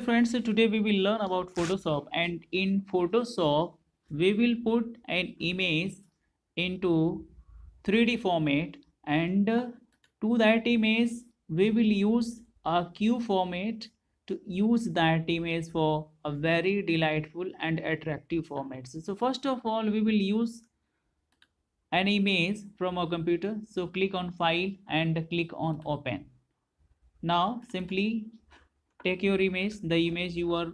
friends today we will learn about photoshop and in photoshop we will put an image into 3d format and to that image we will use a cube format to use that image for a very delightful and attractive format. So first of all we will use an image from our computer. So click on file and click on open. Now simply take your image the image you are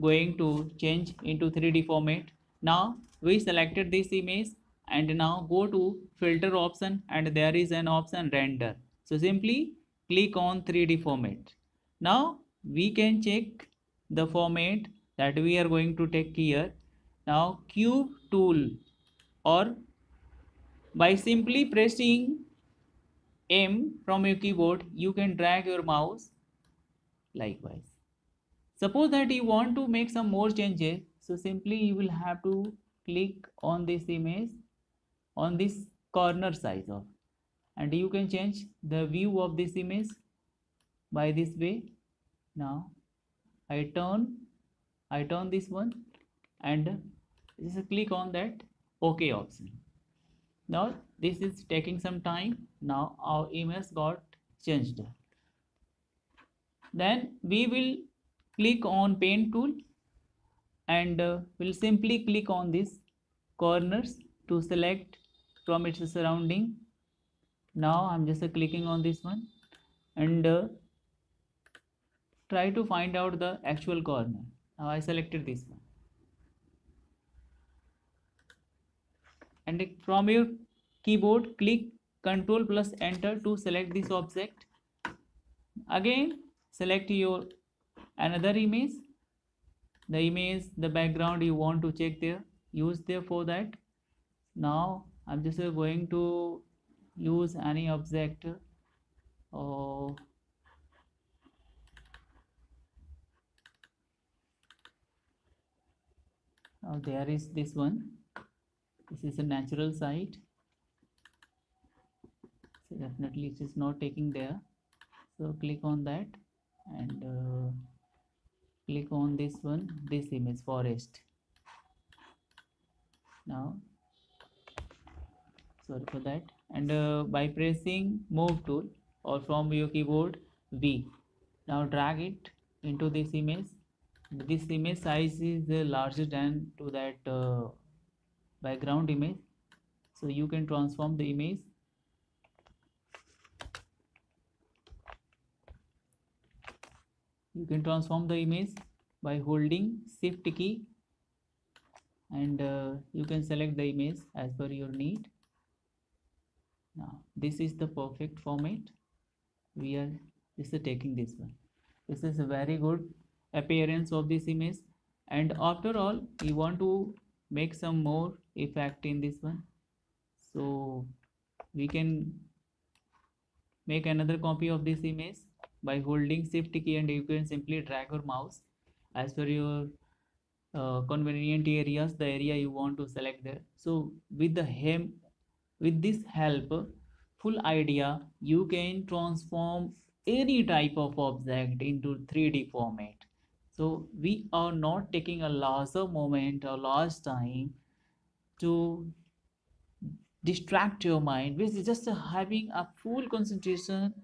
going to change into 3d format. Now we selected this image and now go to filter option and there is an option render. So simply click on 3d format. Now we can check the format that we are going to take here. Now cube tool or by simply pressing m from your keyboard you can drag your mouse likewise. Suppose that you want to make some more changes so simply you will have to click on this image on this corner size of and you can change the view of this image by this way. Now I turn I turn this one and just click on that OK option. Now this is taking some time. Now our image got changed then we will click on pen tool and uh, we'll simply click on these corners to select from its surrounding. Now I'm just uh, clicking on this one and uh, try to find out the actual corner. Now I selected this one. And from your keyboard click ctrl plus enter to select this object. Again select your another image. The image the background you want to check there. Use there for that. Now i'm just uh, going to use any object uh, or now there is this one. This is a natural site. So definitely it is not taking there. So click on that and uh, click on this one this image forest. Now sorry for that. And uh, by pressing move tool or from your keyboard V. Now drag it into this image. This image size is uh, larger than to that uh, background image. So you can transform the image you can transform the image by holding shift key and uh, you can select the image as per your need. Now this is the perfect format. We are this is taking this one. This is a very good appearance of this image. And after all we want to make some more effect in this one. So we can make another copy of this image by holding shift key and you can simply drag your mouse as per your uh, convenient areas the area you want to select there. So with the hem with this help full idea you can transform any type of object into 3d format. So we are not taking a larger moment or large time to distract your mind. Which is just having a full concentration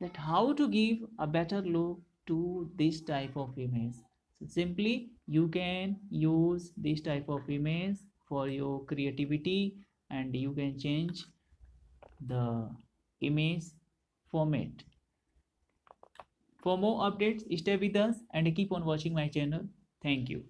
that how to give a better look to this type of image. So simply you can use this type of image for your creativity and you can change the image format. For more updates stay with us and keep on watching my channel. Thank you